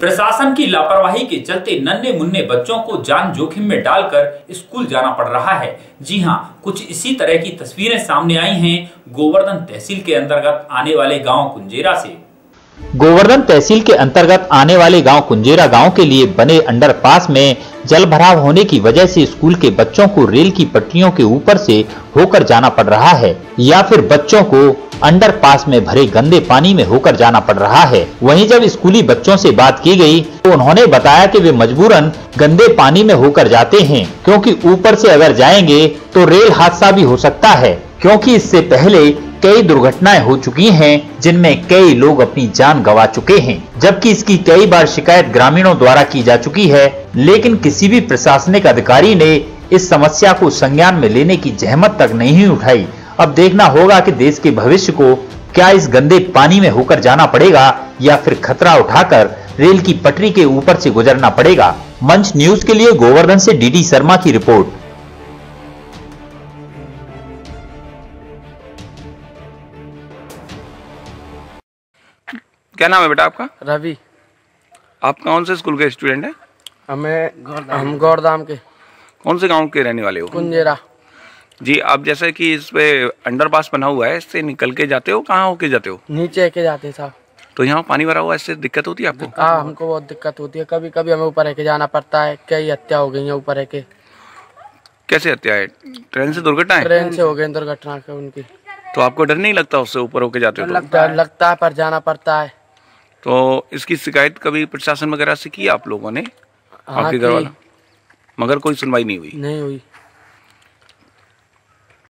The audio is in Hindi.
प्रशासन की लापरवाही के चलते नन्हे मुन्ने बच्चों को जान जोखिम में डालकर स्कूल जाना पड़ रहा है। जी हाँ कुछ इसी तरह की तस्वीरें सामने आई हैं गोवर्धन तहसील के अंतर्गत आने वाले गाँव कुंजेरा से। गोवर्धन तहसील के अंतर्गत आने वाले गाँव कुंजेरा गाँव के लिए बने अंडरपास में जल भराव होने की वजह से स्कूल के बच्चों को रेल की पटरियों के ऊपर से होकर जाना पड़ रहा है, या फिर बच्चों को अंडरपास में भरे गंदे पानी में होकर जाना पड़ रहा है। वहीं जब स्कूली बच्चों से बात की गई तो उन्होंने बताया कि वे मजबूरन गंदे पानी में होकर जाते हैं, क्योंकि ऊपर से अगर जाएँगे तो रेल हादसा भी हो सकता है। क्योंकि इससे पहले कई दुर्घटनाएँ हो चुकी हैं, जिनमें कई लोग अपनी जान गंवा चुके हैं। जबकि इसकी कई बार शिकायत ग्रामीणों द्वारा की जा चुकी है, लेकिन किसी भी प्रशासनिक अधिकारी ने इस समस्या को संज्ञान में लेने की जहमत तक नहीं उठाई। अब देखना होगा कि देश के भविष्य को क्या इस गंदे पानी में होकर जाना पड़ेगा, या फिर खतरा उठाकर रेल की पटरी के ऊपर से गुजरना पड़ेगा। मंच न्यूज़ के लिए गोवर्धन से डीडी शर्मा की रिपोर्ट। क्या नाम है बेटा आपका? रवि। आप कौन से स्कूल के स्टूडेंट हैं? हमें हम गौरदाम के। कौन से गाँव के रहने वाले हो? कुंजेरा। जी आप जैसे कि इस पे अंडरपास बना हुआ है इससे निकल के जाते हो कहाँ होके जाते हो? नीचे के जाते साहब तो यहाँ पानी भरा हुआ इससे दिक्कत होती है आपको? हाँ हमको बहुत दिक्कत होती है। कभी कभी हमें ऊपर के जाना पड़ता है कई हत्या हो गई है ऊपर के कैसे हत्या है? ट्रेन से दुर्घटना है? ट्रेन से हो गई दुर्घटना उनकी। तो आपको डर नहीं लगता उससे ऊपर होके जाते हो तो? लगता है पर जाना पड़ता है। तो इसकी शिकायत कभी प्रशासन वगैरह से की आप लोगों ने? हाँ आपके घर वाला? मगर कोई सुनवाई नहीं हुई? नहीं हुई।